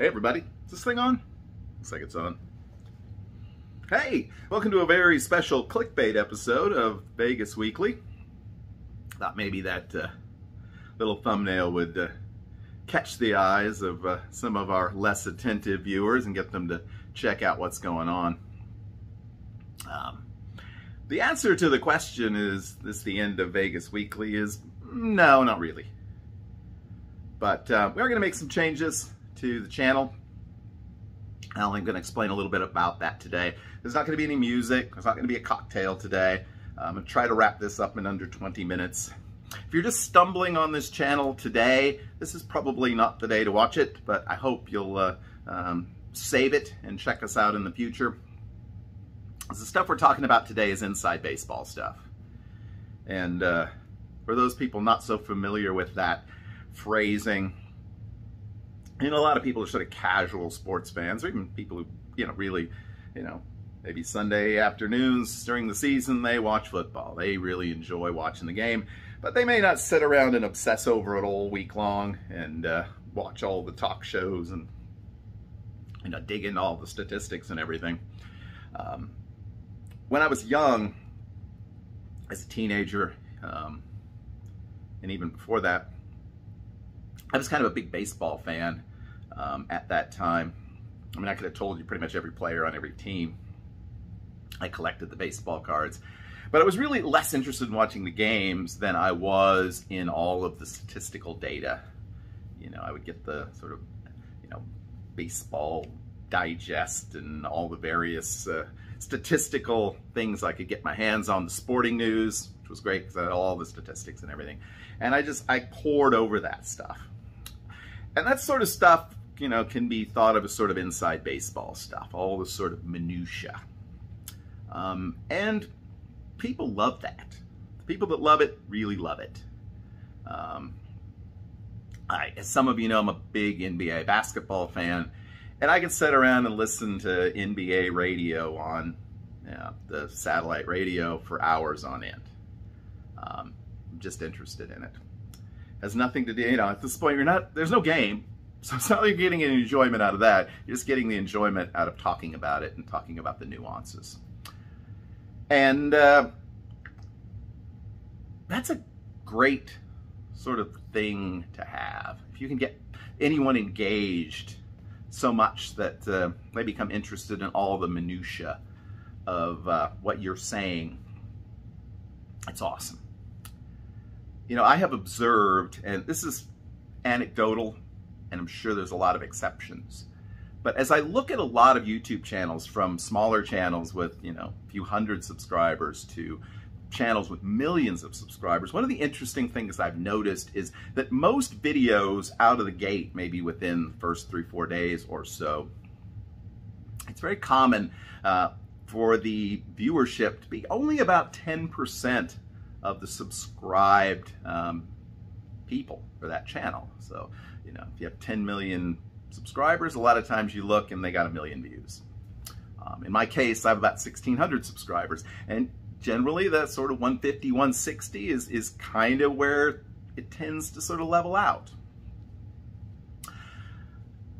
Hey everybody, is this thing on? Looks like it's on. Hey, welcome to a very special clickbait episode of Vegas Weekly. Thought maybe that uh, little thumbnail would uh, catch the eyes of uh, some of our less attentive viewers and get them to check out what's going on. Um, the answer to the question is this the end of Vegas Weekly is no, not really. But uh, we are going to make some changes to the channel. I'm going to explain a little bit about that today. There's not going to be any music. There's not going to be a cocktail today. I'm going to try to wrap this up in under 20 minutes. If you're just stumbling on this channel today, this is probably not the day to watch it, but I hope you'll uh, um, save it and check us out in the future. The stuff we're talking about today is inside baseball stuff. And uh, for those people not so familiar with that phrasing, you know, a lot of people are sort of casual sports fans, or even people who, you know, really, you know, maybe Sunday afternoons during the season, they watch football. They really enjoy watching the game, but they may not sit around and obsess over it all week long and uh, watch all the talk shows and, you know, dig into all the statistics and everything. Um, when I was young, as a teenager, um, and even before that, I was kind of a big baseball fan um, at that time. I mean, I could have told you pretty much every player on every team. I collected the baseball cards. But I was really less interested in watching the games than I was in all of the statistical data. You know, I would get the sort of, you know, baseball digest and all the various uh, statistical things I could get my hands on. The sporting news, which was great because I had all the statistics and everything. And I just, I poured over that stuff. And that sort of stuff you know, can be thought of as sort of inside baseball stuff, all the sort of minutia. Um, and people love that. The people that love it really love it. Um, I, as some of you know, I'm a big NBA basketball fan, and I can sit around and listen to NBA radio on you know, the satellite radio for hours on end. Um, I'm just interested in it. Has nothing to do, you know, at this point, you're not, there's no game. So it's not like you're getting an enjoyment out of that. You're just getting the enjoyment out of talking about it and talking about the nuances. And uh, that's a great sort of thing to have. If you can get anyone engaged so much that uh, they become interested in all the minutia of uh, what you're saying, it's awesome. You know, I have observed, and this is anecdotal, and I'm sure there's a lot of exceptions. But as I look at a lot of YouTube channels from smaller channels with, you know, a few hundred subscribers to channels with millions of subscribers, one of the interesting things I've noticed is that most videos out of the gate, maybe within the first three, four days or so, it's very common uh, for the viewership to be only about 10% of the subscribed um, people for that channel. So you know, if you have 10 million subscribers, a lot of times you look and they got a million views. Um, in my case, I have about 1,600 subscribers, and generally that sort of 150, 160 is, is kind of where it tends to sort of level out.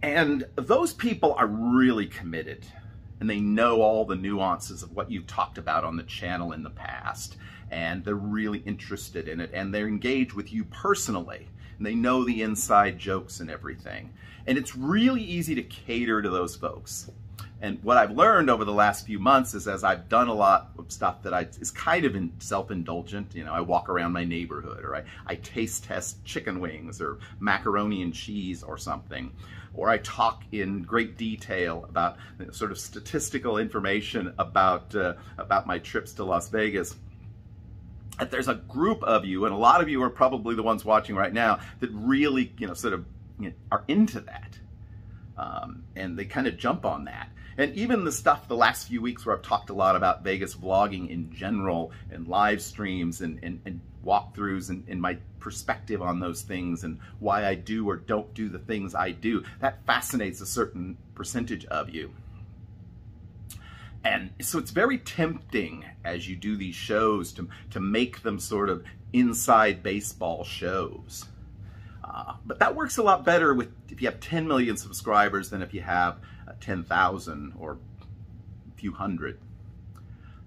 And those people are really committed and they know all the nuances of what you've talked about on the channel in the past and they're really interested in it and they're engaged with you personally and they know the inside jokes and everything. And it's really easy to cater to those folks. And what I've learned over the last few months is as I've done a lot of stuff that I, is kind of self-indulgent, you know, I walk around my neighborhood or I, I taste test chicken wings or macaroni and cheese or something, or I talk in great detail about you know, sort of statistical information about, uh, about my trips to Las Vegas that there's a group of you, and a lot of you are probably the ones watching right now, that really, you know, sort of you know, are into that. Um, and they kind of jump on that. And even the stuff the last few weeks where I've talked a lot about Vegas vlogging in general and live streams and, and, and walkthroughs and, and my perspective on those things and why I do or don't do the things I do, that fascinates a certain percentage of you. And so it's very tempting as you do these shows to, to make them sort of inside baseball shows. Uh, but that works a lot better with if you have 10 million subscribers than if you have uh, 10,000 or a few hundred.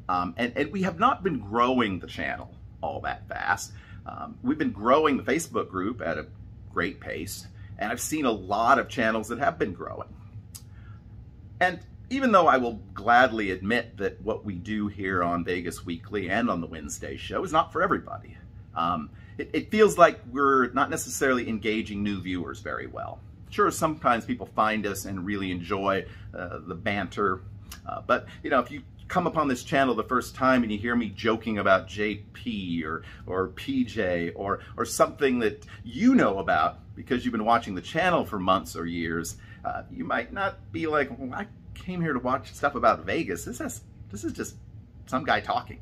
Um, and, and, we have not been growing the channel all that fast. Um, we've been growing the Facebook group at a great pace, and I've seen a lot of channels that have been growing. And even though I will gladly admit that what we do here on Vegas Weekly and on the Wednesday show is not for everybody, um, it, it, feels like we're not necessarily engaging new viewers very well. Sure, sometimes people find us and really enjoy uh, the banter, uh, but you know, if you come upon this channel the first time and you hear me joking about JP or or PJ or or something that you know about because you've been watching the channel for months or years, uh, you might not be like, well, I came here to watch stuff about Vegas. This is this is just some guy talking.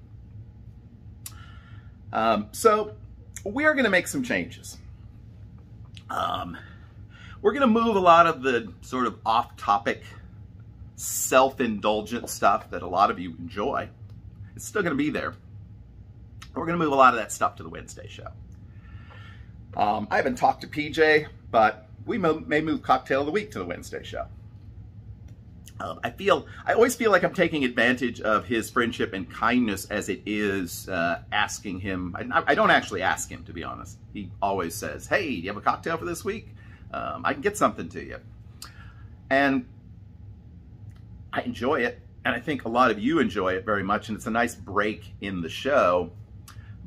Um, so we're going to make some changes. Um, we're going to move a lot of the sort of off-topic, self-indulgent stuff that a lot of you enjoy. It's still going to be there. We're going to move a lot of that stuff to the Wednesday show. Um, I haven't talked to PJ, but we may move Cocktail of the Week to the Wednesday show. Um, I feel, I always feel like I'm taking advantage of his friendship and kindness as it is uh, asking him. I, I, don't actually ask him, to be honest. He always says, hey, do you have a cocktail for this week? Um, I can get something to you. And I enjoy it. And I think a lot of you enjoy it very much. And it's a nice break in the show.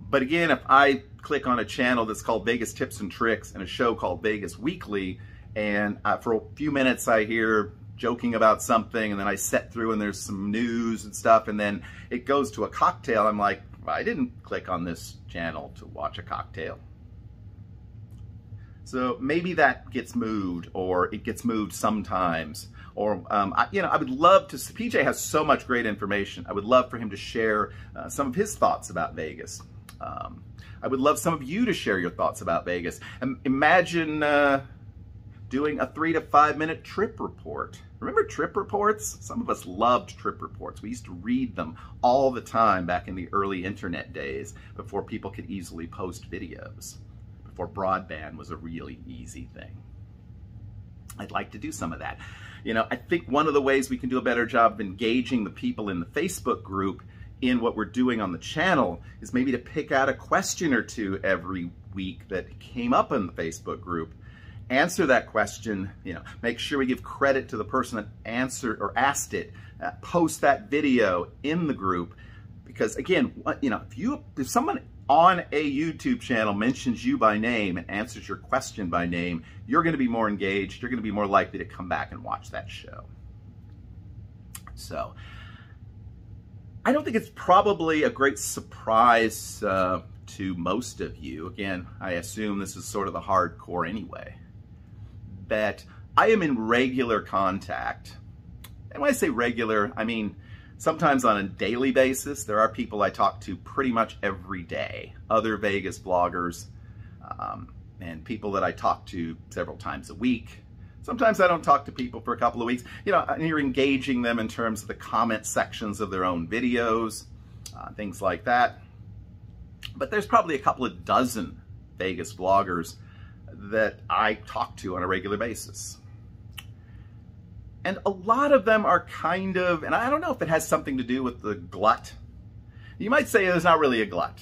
But again, if I click on a channel that's called Vegas Tips and Tricks and a show called Vegas Weekly, and uh, for a few minutes I hear joking about something and then I set through and there's some news and stuff and then it goes to a cocktail. I'm like, I didn't click on this channel to watch a cocktail. So maybe that gets moved or it gets moved sometimes. Or, um, I, you know, I would love to, PJ has so much great information. I would love for him to share uh, some of his thoughts about Vegas. Um, I would love some of you to share your thoughts about Vegas. Um, imagine uh, doing a three to five minute trip report. Remember trip reports? Some of us loved trip reports. We used to read them all the time back in the early internet days before people could easily post videos, before broadband was a really easy thing. I'd like to do some of that. You know, I think one of the ways we can do a better job of engaging the people in the Facebook group in what we're doing on the channel is maybe to pick out a question or two every week that came up in the Facebook group answer that question, you know, make sure we give credit to the person that answered or asked it, uh, post that video in the group. Because again, you know, if you, if someone on a YouTube channel mentions you by name and answers your question by name, you're going to be more engaged. You're going to be more likely to come back and watch that show. So, I don't think it's probably a great surprise uh, to most of you. Again, I assume this is sort of the hardcore anyway that I am in regular contact. And when I say regular, I mean sometimes on a daily basis. There are people I talk to pretty much every day, other Vegas vloggers, um, and people that I talk to several times a week. Sometimes I don't talk to people for a couple of weeks. You know, and you're engaging them in terms of the comment sections of their own videos, uh, things like that. But there's probably a couple of dozen Vegas vloggers that I talk to on a regular basis. And a lot of them are kind of, and I don't know if it has something to do with the glut. You might say there's not really a glut.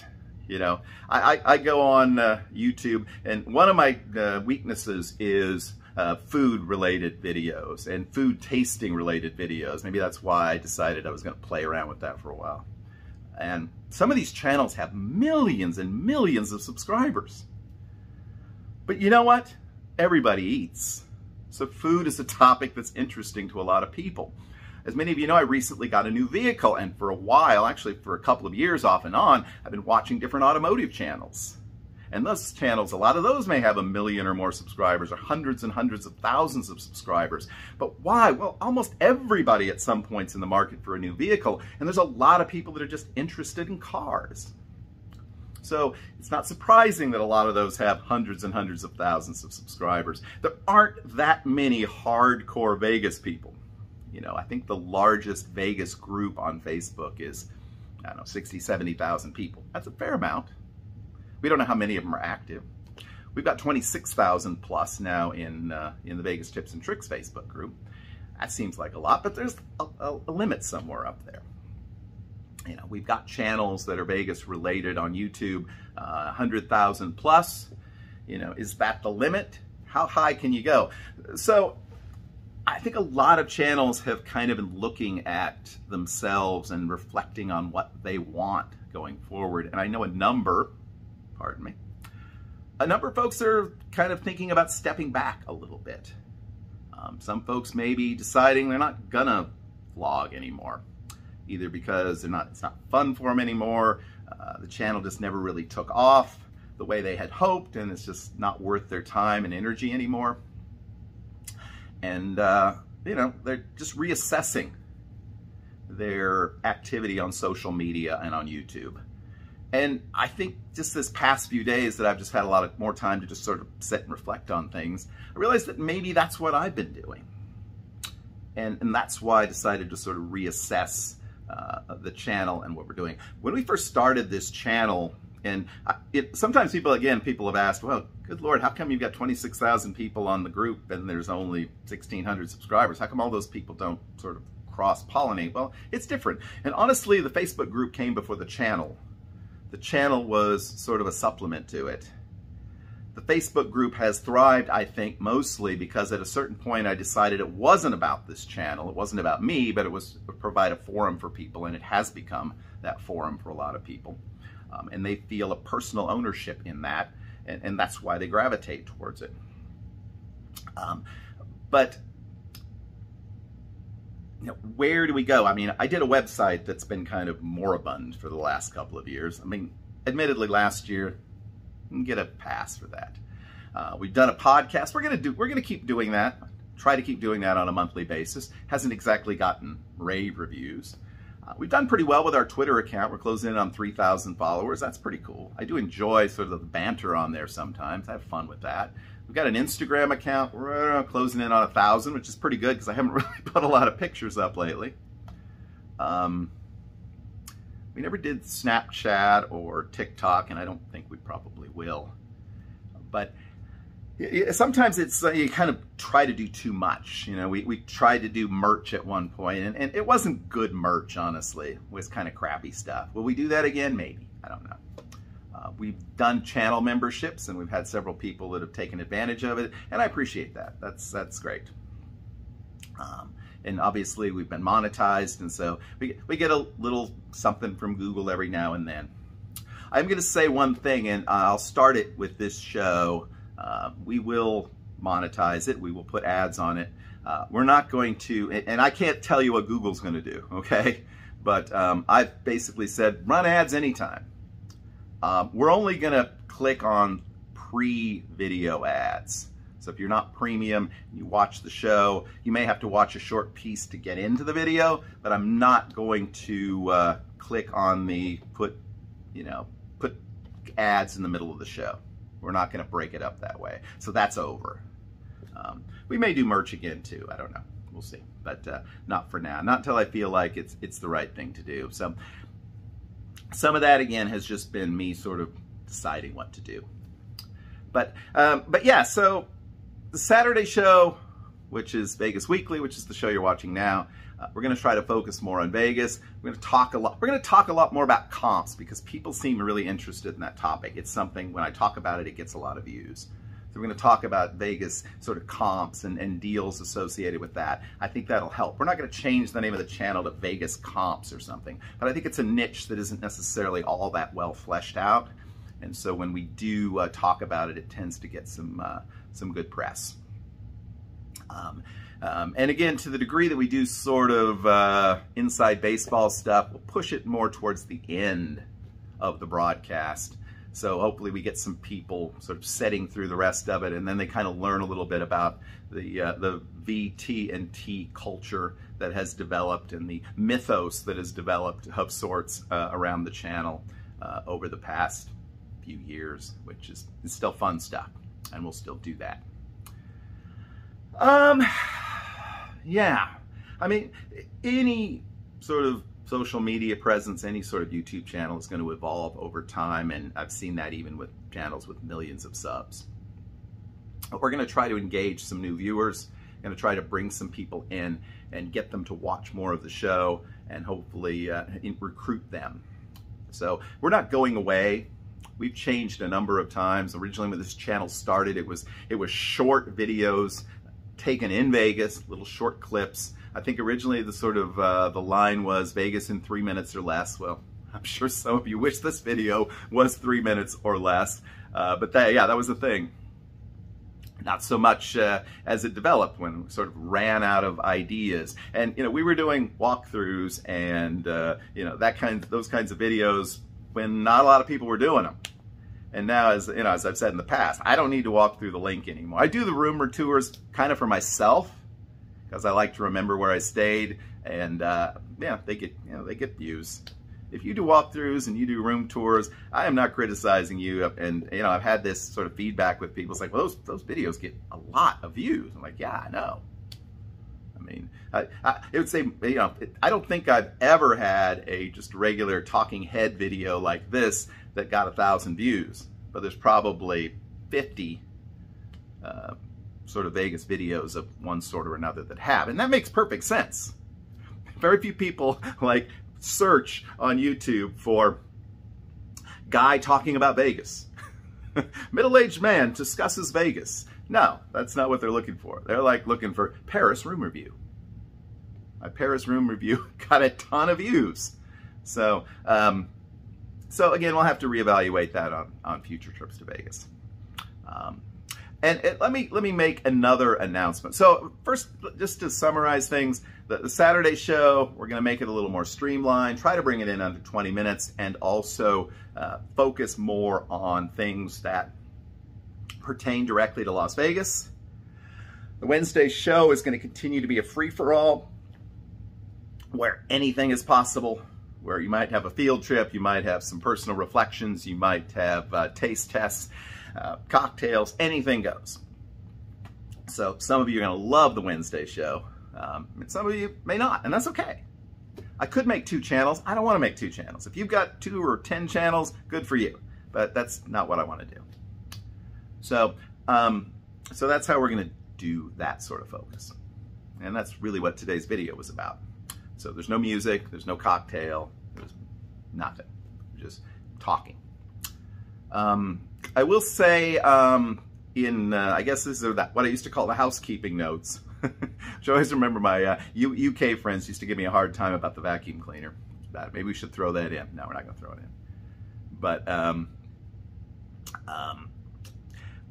You know, I, I, I go on uh, YouTube, and one of my uh, weaknesses is uh, food related videos and food tasting related videos. Maybe that's why I decided I was going to play around with that for a while. And some of these channels have millions and millions of subscribers. But you know what? Everybody eats. So food is a topic that's interesting to a lot of people. As many of you know, I recently got a new vehicle, and for a while, actually for a couple of years off and on, I've been watching different automotive channels. And those channels, a lot of those may have a million or more subscribers, or hundreds and hundreds of thousands of subscribers. But why? Well, almost everybody at some points in the market for a new vehicle, and there's a lot of people that are just interested in cars. So it's not surprising that a lot of those have hundreds and hundreds of thousands of subscribers. There aren't that many hardcore Vegas people. You know, I think the largest Vegas group on Facebook is, I don't know, 60, 70,000 people. That's a fair amount. We don't know how many of them are active. We've got 26,000 plus now in, uh, in the Vegas Tips and Tricks Facebook group. That seems like a lot, but there's a, a, a limit somewhere up there. You know, we've got channels that are Vegas related on YouTube, uh, 100,000 plus. You know, is that the limit? How high can you go? So I think a lot of channels have kind of been looking at themselves and reflecting on what they want going forward. And I know a number, pardon me, a number of folks are kind of thinking about stepping back a little bit. Um, some folks may be deciding they're not gonna vlog anymore, either because they're not it's not fun for them anymore, uh, the channel just never really took off the way they had hoped, and it's just not worth their time and energy anymore. And uh, you know they're just reassessing their activity on social media and on YouTube. And I think just this past few days that I've just had a lot of more time to just sort of sit and reflect on things, I realized that maybe that's what I've been doing. And, and that's why I decided to sort of reassess uh, the channel and what we're doing. When we first started this channel, and it, sometimes people, again, people have asked, well, good Lord, how come you've got 26,000 people on the group and there's only 1,600 subscribers? How come all those people don't sort of cross-pollinate? Well, it's different. And honestly, the Facebook group came before the channel the channel was sort of a supplement to it. The Facebook group has thrived, I think, mostly because at a certain point I decided it wasn't about this channel. It wasn't about me, but it was provide a forum for people, and it has become that forum for a lot of people. Um, and they feel a personal ownership in that, and, and that's why they gravitate towards it. Um, but you know, where do we go? I mean, I did a website that's been kind of moribund for the last couple of years. I mean, admittedly, last year, get a pass for that. Uh, we've done a podcast. We're gonna do. We're gonna keep doing that. Try to keep doing that on a monthly basis. Hasn't exactly gotten rave reviews. Uh, we've done pretty well with our Twitter account. We're closing in on 3,000 followers. That's pretty cool. I do enjoy sort of the banter on there sometimes. I have fun with that. We've got an Instagram account. We're uh, closing in on a thousand, which is pretty good because I haven't really put a lot of pictures up lately. Um, we never did Snapchat or TikTok, and I don't think we probably will. But sometimes it's uh, you kind of try to do too much. You know, we, we tried to do merch at one point, and, and it wasn't good merch, honestly. It was kind of crappy stuff. Will we do that again? Maybe. I don't know. Uh, we've done channel memberships and we've had several people that have taken advantage of it and I appreciate that. That's, that's great. Um, and obviously we've been monetized and so we, we get a little something from Google every now and then. I'm going to say one thing and I'll start it with this show. Uh, we will monetize it. We will put ads on it. Uh, we're not going to, and I can't tell you what Google's going to do, okay? But um, I've basically said run ads anytime. Um, we're only going to click on pre-video ads. So if you're not premium, and you watch the show, you may have to watch a short piece to get into the video, but I'm not going to uh, click on the put, you know, put ads in the middle of the show. We're not going to break it up that way. So that's over. Um, we may do merch again too. I don't know. We'll see. But uh, not for now. Not until I feel like it's it's the right thing to do. So some of that, again, has just been me sort of deciding what to do. But, um, but yeah, so the Saturday show, which is Vegas Weekly, which is the show you're watching now, uh, we're going to try to focus more on Vegas. We're going to talk a lot. We're going to talk a lot more about comps because people seem really interested in that topic. It's something when I talk about it, it gets a lot of views. So we're going to talk about Vegas sort of comps and, and deals associated with that. I think that'll help. We're not going to change the name of the channel to Vegas Comps or something, but I think it's a niche that isn't necessarily all that well fleshed out. And so when we do uh, talk about it, it tends to get some, uh, some good press. Um, um, and again, to the degree that we do sort of uh, inside baseball stuff, we'll push it more towards the end of the broadcast so hopefully we get some people sort of setting through the rest of it, and then they kind of learn a little bit about the uh, the VT and T culture that has developed and the mythos that has developed of sorts uh, around the channel uh, over the past few years, which is, still fun stuff, and we'll still do that. Um, yeah, I mean, any sort of social media presence, any sort of YouTube channel is going to evolve over time, and I've seen that even with channels with millions of subs. we're going to try to engage some new viewers, going to try to bring some people in and get them to watch more of the show and hopefully uh, recruit them. So we're not going away. We've changed a number of times. Originally when this channel started, it was it was short videos taken in Vegas, little short clips. I think originally the sort of uh, the line was Vegas in three minutes or less. Well, I'm sure some of you wish this video was three minutes or less, uh, but that, yeah, that was the thing. Not so much uh, as it developed when we sort of ran out of ideas. And, you know, we were doing walkthroughs and, uh, you know, that kind, those kinds of videos when not a lot of people were doing them. And now, as you know, as I've said in the past, I don't need to walk through the link anymore. I do the room tours kind of for myself because I like to remember where I stayed, and uh, yeah, they get you know they get views. If you do walkthroughs and you do room tours, I am not criticizing you. And you know, I've had this sort of feedback with people. It's like, well, those those videos get a lot of views. I'm like, yeah, I know. I mean, I, I it would say, you know, it, I don't think I've ever had a just regular talking head video like this that got a thousand views, but there's probably 50 uh, sort of Vegas videos of one sort or another that have, and that makes perfect sense. Very few people like search on YouTube for guy talking about Vegas. Middle-aged man discusses Vegas. No, that's not what they're looking for. They're like looking for Paris room review. My Paris room review got a ton of views. So, um, so again, we'll have to reevaluate that on, on future trips to Vegas. Um, and it, let me let me make another announcement. So first, just to summarize things, the, the Saturday show, we're going to make it a little more streamlined, try to bring it in under 20 minutes, and also uh, focus more on things that pertain directly to Las Vegas. The Wednesday show is going to continue to be a free-for-all, where anything is possible where you might have a field trip, you might have some personal reflections, you might have uh, taste tests, uh, cocktails, anything goes. So some of you are going to love the Wednesday show, um, and some of you may not, and that's okay. I could make two channels. I don't want to make two channels. If you've got two or 10 channels, good for you, but that's not what I want to do. So, um, so that's how we're going to do that sort of focus. And that's really what today's video was about. So there's no music, there's no cocktail, there's nothing, just talking. Um, I will say um, in, uh, I guess this is that, what I used to call the housekeeping notes. I always remember my uh, UK friends used to give me a hard time about the vacuum cleaner. Maybe we should throw that in. No, we're not going to throw it in. But um, um,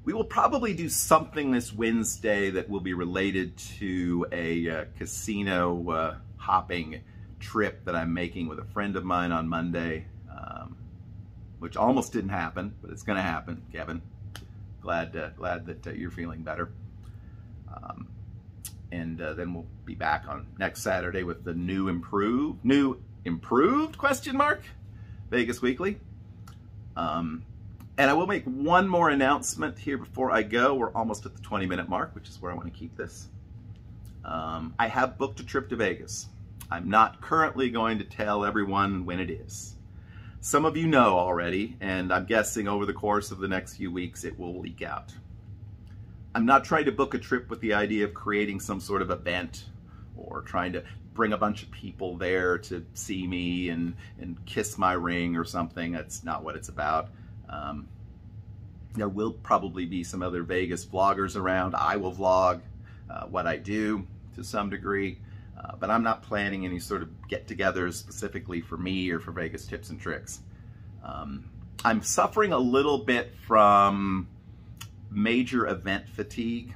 we will probably do something this Wednesday that will be related to a uh, casino uh, hopping trip that I'm making with a friend of mine on Monday, um, which almost didn't happen, but it's going to happen, Kevin. Glad, uh, glad that uh, you're feeling better. Um, and uh, then we'll be back on next Saturday with the new improved, new improved question mark, Vegas Weekly. Um, and I will make one more announcement here before I go. We're almost at the 20 minute mark, which is where I want to keep this. Um, I have booked a trip to Vegas. I'm not currently going to tell everyone when it is. Some of you know already, and I'm guessing over the course of the next few weeks it will leak out. I'm not trying to book a trip with the idea of creating some sort of event or trying to bring a bunch of people there to see me and, and kiss my ring or something. That's not what it's about. Um, there will probably be some other Vegas vloggers around. I will vlog uh, what I do to some degree, uh, but I'm not planning any sort of get-togethers specifically for me or for Vegas tips and tricks. Um, I'm suffering a little bit from major event fatigue,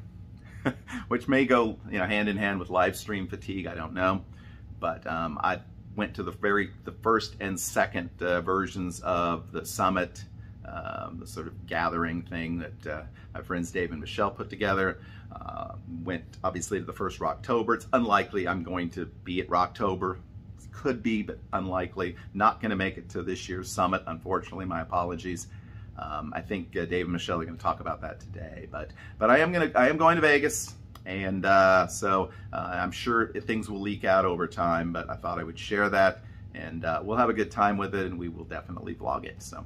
which may go you know hand in hand with live stream fatigue. I don't know, but um, I went to the very the first and second uh, versions of the summit um, the sort of gathering thing that uh, my friends Dave and Michelle put together. Uh, went obviously to the first Rocktober. It's unlikely I'm going to be at Rocktober. Could be, but unlikely. Not going to make it to this year's summit, unfortunately. My apologies. Um, I think uh, Dave and Michelle are going to talk about that today. But but I am going to I am going to Vegas, and uh, so uh, I'm sure things will leak out over time. But I thought I would share that, and uh, we'll have a good time with it, and we will definitely vlog it. So.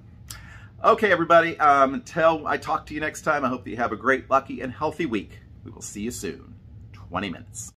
Okay, everybody, um, until I talk to you next time, I hope that you have a great, lucky, and healthy week. We will see you soon. 20 minutes.